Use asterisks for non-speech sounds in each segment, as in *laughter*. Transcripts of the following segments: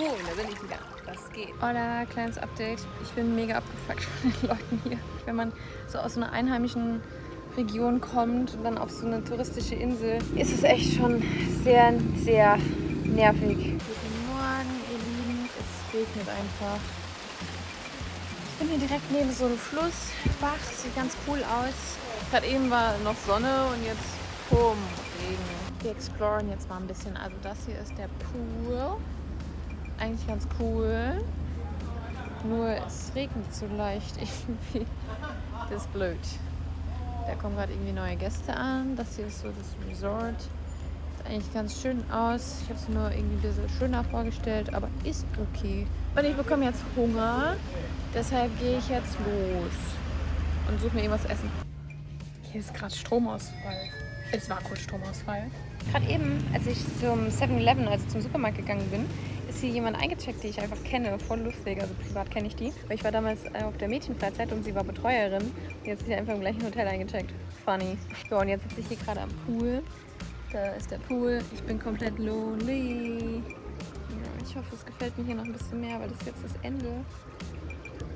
Moin, da bin ich wieder. Was geht? Hola, kleines Update. Ich bin mega abgefuckt von den Leuten hier. Wenn man so aus so einer einheimischen Region kommt und dann auf so eine touristische Insel, ist es echt schon sehr, sehr nervig. Guten Morgen, ihr Lieben. Es regnet einfach. Ich bin hier direkt neben so einem Fluss. Bach, sieht ganz cool aus. Gerade eben war noch Sonne und jetzt, boom, Regen. Wir exploren jetzt mal ein bisschen. Also das hier ist der Pool. Eigentlich ganz cool. Nur es regnet so leicht *laughs* irgendwie. Das ist blöd. Da kommen gerade irgendwie neue Gäste an. Das hier ist so das Resort. Sieht eigentlich ganz schön aus. Ich habe es nur irgendwie ein bisschen schöner vorgestellt, aber ist okay. Und ich bekomme jetzt Hunger. Deshalb gehe ich jetzt los und suche mir irgendwas zu essen. Hier ist gerade Stromausfall. Es war kurz Stromausfall. Gerade eben, als ich zum 7-Eleven, also zum Supermarkt gegangen bin, ist hier jemand eingecheckt, die ich einfach kenne. Voll lustig, also privat kenne ich die. Weil ich war damals äh, auf der Mädchenfreizeit und sie war Betreuerin. Jetzt ist sie einfach im gleichen Hotel eingecheckt. Funny. So, und jetzt sitze ich hier gerade am Pool. Da ist der Pool. Ich bin komplett lonely. Ja, ich hoffe, es gefällt mir hier noch ein bisschen mehr, weil das ist jetzt das Ende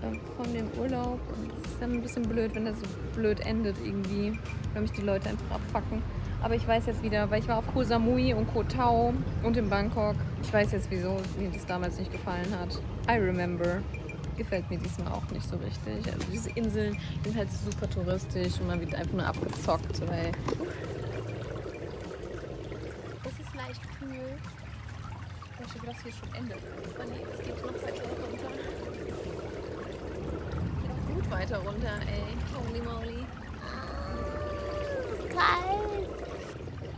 äh, von dem Urlaub. Und es ist dann ein bisschen blöd, wenn das so blöd endet irgendwie. Weil mich die Leute einfach abfacken. Aber ich weiß jetzt wieder, weil ich war auf Koh Samui und Koh Tao und in Bangkok. Ich weiß jetzt, wieso mir das damals nicht gefallen hat. I remember. Gefällt mir diesmal auch nicht so richtig. Also diese Inseln sind halt super touristisch und man wird einfach nur abgezockt, weil... Es ist leicht kühl. Ich dachte, das hier schon endet. Aber nee, es geht noch weiter runter. Geht gut weiter runter, ey. Holy moly. Es ist kalt.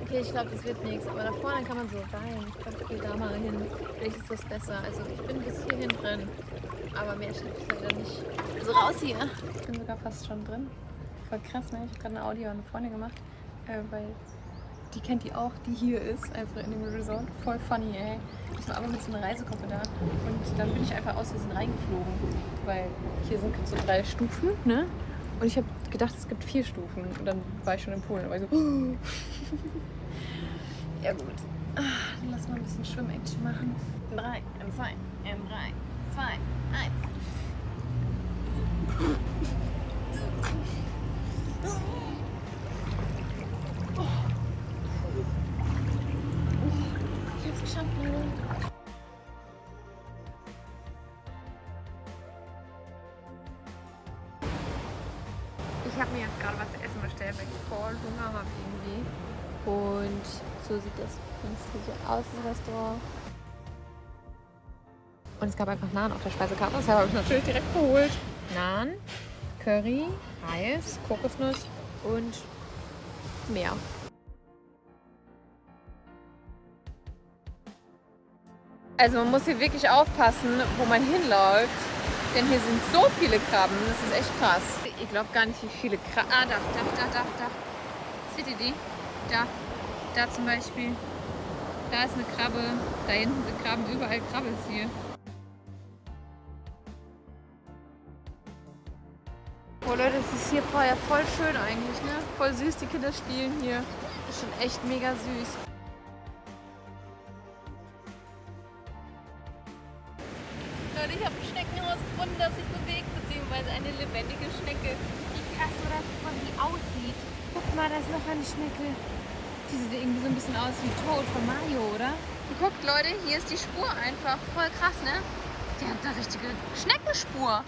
Okay, ich glaube, das wird nichts. Aber da vorne kann man so rein. Ich glaube, ich gehe da mal hin. Vielleicht ist das besser. Also ich bin bis hierhin drin. Aber mehr schaffe ich leider nicht. So raus hier. Ich bin sogar fast schon drin. Voll krass, ne? Ich habe gerade eine Audio an vorne gemacht. Äh, weil die kennt die auch, die hier ist, einfach in dem Resort. Voll funny, ey. Ich war aber mit so einer Reisegruppe da. Und dann bin ich einfach aus Versehen reingeflogen. Weil hier sind so drei Stufen, ne? Und ich habe gedacht, es gibt vier Stufen. Und dann war ich schon in Polen. War ich so, *gasps* *laughs* ja gut. Ah, dann lass mal ein bisschen Schwimmaction machen. In drei, in zwei, in drei, zwei, eins. Ich hab's geschafft, Leute. Ich habe mir jetzt gerade was zu essen bestellt, weil ich voll Hunger habe irgendwie. Und so sieht das so aus, das Restaurant. Und es gab einfach Naan auf der Speisekarte, deshalb habe ich natürlich direkt geholt. Naan, Curry, Reis, Kokosnuss und mehr. Also man muss hier wirklich aufpassen, wo man hinläuft. Denn hier sind so viele Krabben, das ist echt krass. Ihr glaubt gar nicht, wie viele Krabben. Ah, da, da, da, da, da. Seht ihr die? Da. Da zum Beispiel. Da ist eine Krabbe. Da hinten sind Krabben. Überall krabbelt hier. Oh Leute, das ist hier vorher voll schön eigentlich, ne? Voll süß, die Kinder spielen hier. Ist schon echt mega süß. Ist die Spur einfach. Voll krass, ne? Die hat eine richtige Schneckenspur.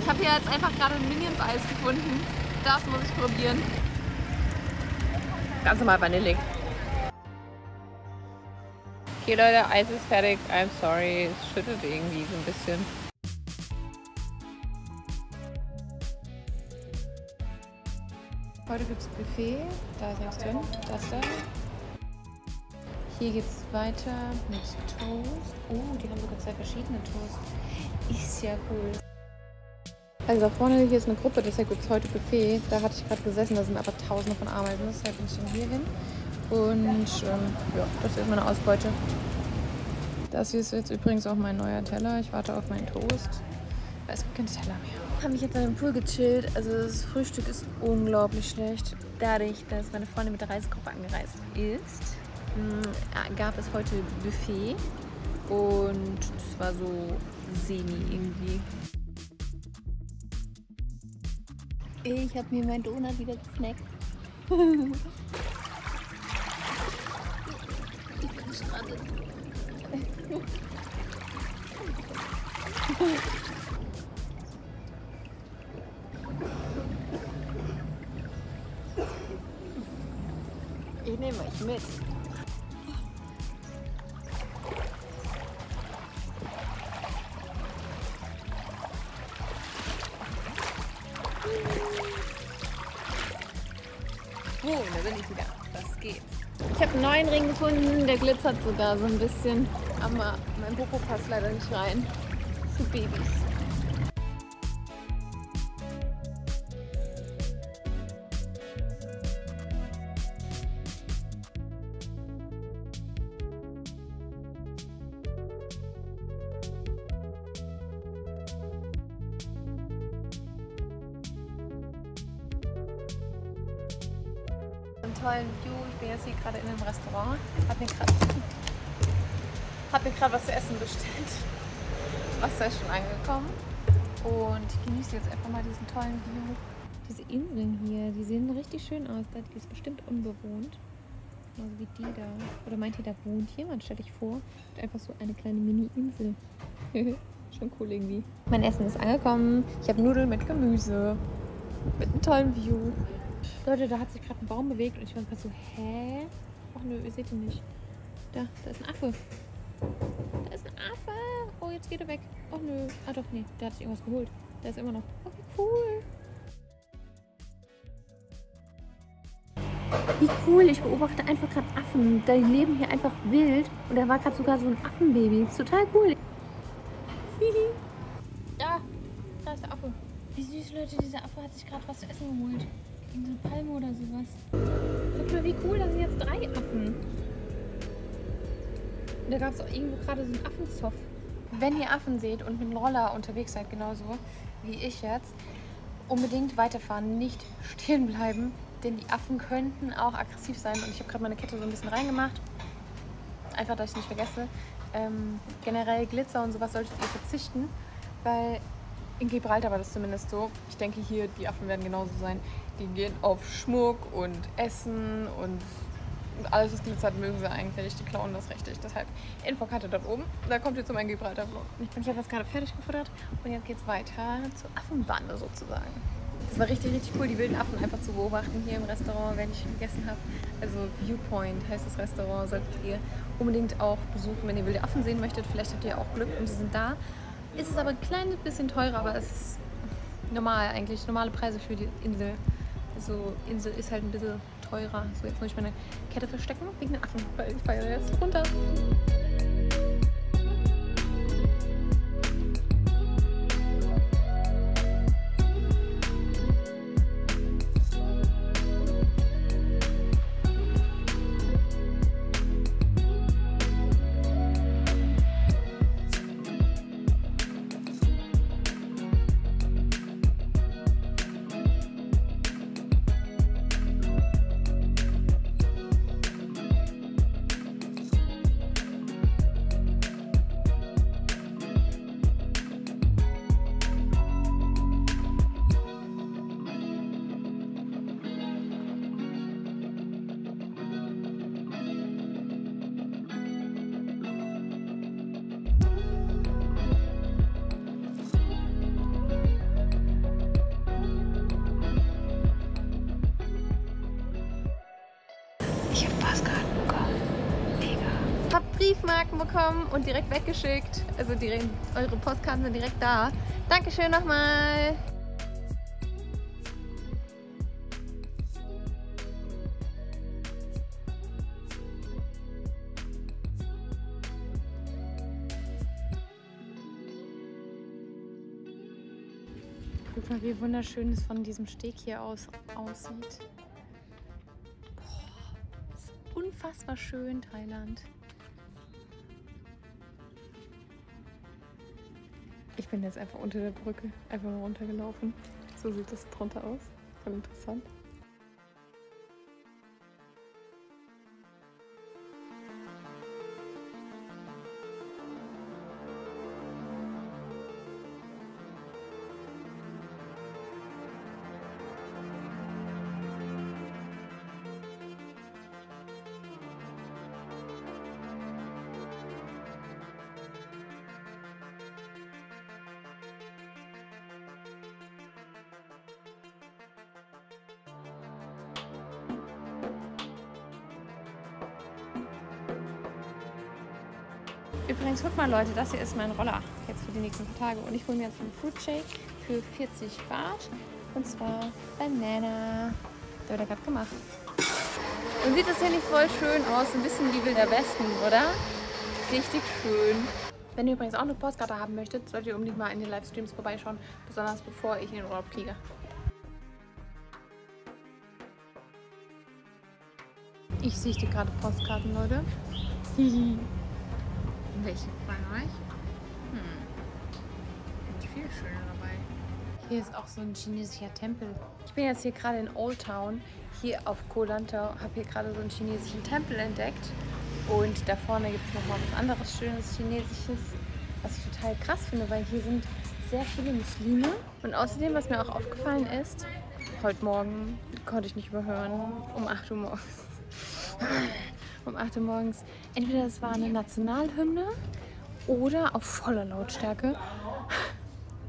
Ich habe hier jetzt einfach gerade ein Minions-Eis gefunden. Das muss ich probieren. Ganz normal vanillig. Okay Leute, Eis ist fertig. I'm sorry, es schüttet irgendwie so ein bisschen. Heute gibt es Buffet. Da ist nichts drin. Das da. Hier geht es weiter mit Toast. Oh, die haben sogar zwei verschiedene Toast. Ist ja cool. Also da vorne hier ist eine Gruppe, deshalb gibt es heute Buffet. Da hatte ich gerade gesessen, da sind aber tausende von Ameisen, deshalb bin ich dann hier hin. Und ähm, ja, das ist meine Ausbeute. Das hier ist jetzt übrigens auch mein neuer Teller. Ich warte auf meinen Toast. Weil es gibt keine Teller mehr. Haben mich jetzt an dem Pool gechillt. Also das Frühstück ist unglaublich schlecht. Dadurch, dass meine Freundin mit der Reisegruppe angereist ist, mh, gab es heute Buffet. Und es war so semi irgendwie. Ich habe mir meinen Donut wieder gesnackt. ich bin gestrandet. Mit. Oh, da bin ich wieder. Das geht. Ich habe einen neuen Ring gefunden, der glitzert sogar so ein bisschen. Aber mein Popo passt leider nicht rein. Zu Babys. Tollen View. Ich bin jetzt hier gerade in einem Restaurant. Hab mir gerade *laughs* mir gerade was zu essen bestellt. Wasser ist schon angekommen. Und ich genieße jetzt einfach mal diesen tollen View. Diese Inseln hier, die sehen richtig schön aus. Die ist bestimmt unbewohnt. Genauso wie die da. Oder meint ihr, da wohnt jemand? Stell dich vor. Einfach so eine kleine Mini-Insel. *laughs* schon cool irgendwie. Mein Essen ist angekommen. Ich habe Nudeln mit Gemüse. Mit einem tollen View. Leute, da hat sich gerade ein Baum bewegt und ich war gerade so, hä? Ach nö, ihr seht ihn nicht. Da, da ist ein Affe. Da ist ein Affe. Oh, jetzt geht er weg. Ach nö. Ah doch, nee, der hat sich irgendwas geholt. Der ist immer noch. Oh, wie cool. Wie cool, ich beobachte einfach gerade Affen. Die leben hier einfach wild. Und da war gerade sogar so ein Affenbaby. Ist total cool. Hihi. Da, da ist der Affe. Wie süß, Leute, dieser Affe hat sich gerade was zu essen geholt. Irgendeine Palme oder sowas. Guck mal, wie cool, da sind jetzt drei Affen. Und da gab es auch irgendwo gerade so einen Affenzoff. Wenn ihr Affen seht und mit dem Roller unterwegs seid, genauso wie ich jetzt, unbedingt weiterfahren, nicht *laughs* stehen bleiben, denn die Affen könnten auch aggressiv sein. Und ich habe gerade meine Kette so ein bisschen reingemacht. Einfach, dass ich nicht vergesse. Ähm, generell Glitzer und sowas solltet ihr verzichten, weil in Gibraltar war das zumindest so. Ich denke hier, die Affen werden genauso sein. Die gehen auf Schmuck und Essen und alles, was glitzert, mögen sie eigentlich. Die klauen das richtig. Deshalb Infokarte dort oben. Da kommt ihr zu meinem Gibraltar-Vlog. Ich habe jetzt gerade fertig gefuttert und jetzt geht es weiter zur Affenbande sozusagen. Das war richtig, richtig cool, die wilden Affen einfach zu beobachten hier im Restaurant, wenn ich gegessen habe. Also Viewpoint heißt das Restaurant, solltet ihr unbedingt auch besuchen, wenn ihr wilde Affen sehen möchtet. Vielleicht habt ihr auch Glück und sie sind da. Ist es aber ein kleines bisschen teurer, aber es ist normal eigentlich, normale Preise für die Insel. Also Insel ist halt ein bisschen teurer. So, jetzt muss ich meine Kette verstecken wegen den Affen, weil ich fahre jetzt runter. Ich habe Postkarten bekommen. Mega. Hab Briefmarken bekommen und direkt weggeschickt. Also direkt, eure Postkarten sind direkt da. Dankeschön nochmal. Guck mal, wie wunderschön es von diesem Steg hier aus aussieht. Unfassbar schön, Thailand. Ich bin jetzt einfach unter der Brücke, einfach runtergelaufen. So sieht das drunter aus. Voll interessant. Übrigens, guck mal Leute, das hier ist mein Roller jetzt für die nächsten paar Tage. Und ich hole mir jetzt einen Fruit Shake für 40 Baht. Und zwar Banana. Der wird er gerade gemacht. Und sieht das hier nicht voll schön aus? Ein bisschen wie Wilder Westen, oder? Richtig schön. Wenn ihr übrigens auch eine Postkarte haben möchtet, solltet ihr unbedingt mal in den Livestreams vorbeischauen. Besonders bevor ich in den Urlaub fliege. Ich sichte gerade Postkarten, Leute. Hihi. Welche von euch? Hm. Sind viel schöner dabei. Hier ist auch so ein chinesischer Tempel. Ich bin jetzt hier gerade in Old Town, hier auf Koh Lanta. Habe hier gerade so einen chinesischen Tempel entdeckt. Und da vorne gibt es nochmal was anderes schönes chinesisches, was ich total krass finde, weil hier sind sehr viele Muslime. Und außerdem, was mir auch aufgefallen ist, heute Morgen konnte ich nicht überhören, um 8 Uhr morgens um 8 Uhr morgens. Entweder es war eine Nationalhymne oder auf voller Lautstärke. *laughs*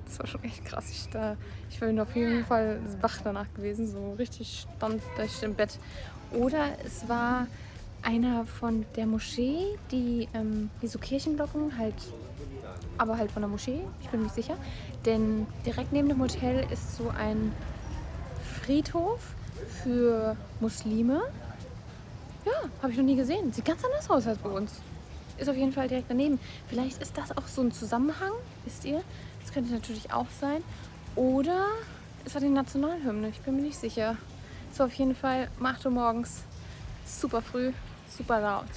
Das war schon echt krass. Ich, da, ich bin auf jeden Fall wach danach gewesen. So richtig stand ich im Bett. Oder es war einer von der Moschee, die, ähm, die so Kirchenglocken halt, aber halt von der Moschee, ich bin mir nicht sicher. Denn direkt neben dem Hotel ist so ein Friedhof für Muslime. Ja, habe ich noch nie gesehen. Sieht ganz anders aus als bei uns. Ist auf jeden Fall direkt daneben. Vielleicht ist das auch so ein Zusammenhang, wisst ihr? Das könnte natürlich auch sein. Oder es war die Nationalhymne, ich bin mir nicht sicher. Ist auf jeden Fall um 8 Uhr morgens. Super früh, super laut.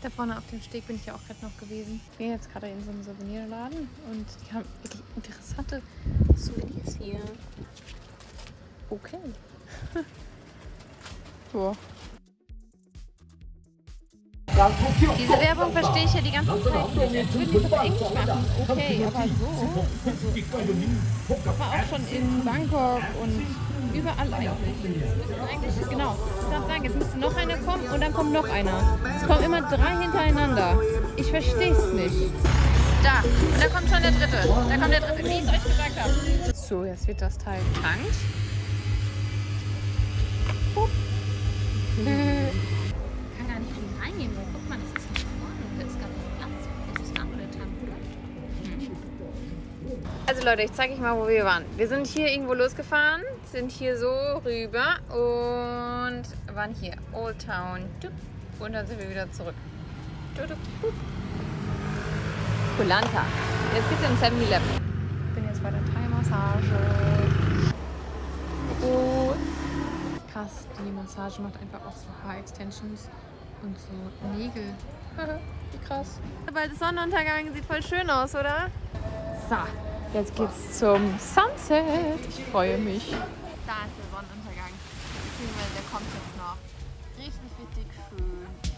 Da vorne auf dem Steg bin ich ja auch gerade noch gewesen. Ich bin jetzt gerade in so einem Souvenirladen und die haben wirklich interessante Souvenirs hier. Okay. *laughs* Boah. Diese Werbung verstehe ich ja die ganze Zeit nicht. Würden die es auf Englisch machen. Okay, aber so. Das war auch schon in Bangkok und überall eigentlich. Es müssten eigentlich, genau. Ich darf sagen, jetzt müsste noch einer kommen und dann kommt noch einer. Es kommen immer drei hintereinander. Ich verstehe es nicht. Da, und da kommt schon der dritte. Da kommt der dritte, wie ich es euch gesagt habe. So, jetzt wird das Teil getankt. Kann gar nicht viel reingehen, weil guck mal, das ist nicht vorne, da ist gar nicht Platz. Das ist Tank, oder? Also Leute, ich zeige euch mal, wo wir waren. Wir sind hier irgendwo losgefahren, sind hier so rüber und waren hier Old Town. Und dann sind wir wieder zurück. Kulanta. Jetzt geht's in 7-Eleven. Ich bin jetzt bei der Thai-Massage. Oh, krass, die Massage macht einfach auch so Haar-Extensions und so Nägel. *laughs* Wie krass. Bald ist Sonnenuntergang, sieht voll schön aus, oder? So, jetzt geht's zum Sunset. Ich freue mich. Da ist der Sonnenuntergang. Beziehungsweise der kommt jetzt noch. Richtig, richtig schön.